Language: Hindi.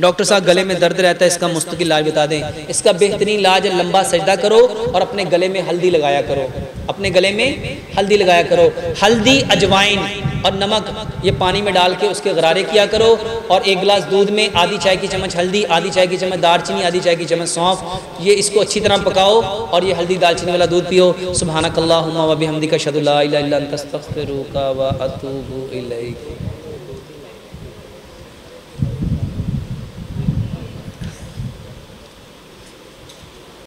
डॉक्टर साहब गले में दर्द रहता है, इसका मुस्तकिल इलाज बता दें। इसका बेहतरीन इलाज है, लंबा सजदा करो और अपने गले में हल्दी लगाया करो। अपने गले में हल्दी लगाया करो। हल्दी, अजवाइन और नमक, ये पानी में डाल के उसके गरारे किया करो और एक गिलास दूध में आधी चाय की चम्मच हल्दी, आधी चाय की चम्मच दालचीनी, आधी चाय की चम्मच सौंफ, ये इसको अच्छी तरह पकाओ और ये हल्दी, दालचीनी वाला दूध पियो। सुबहानकल्ला वबी हमदी का शदुल्ला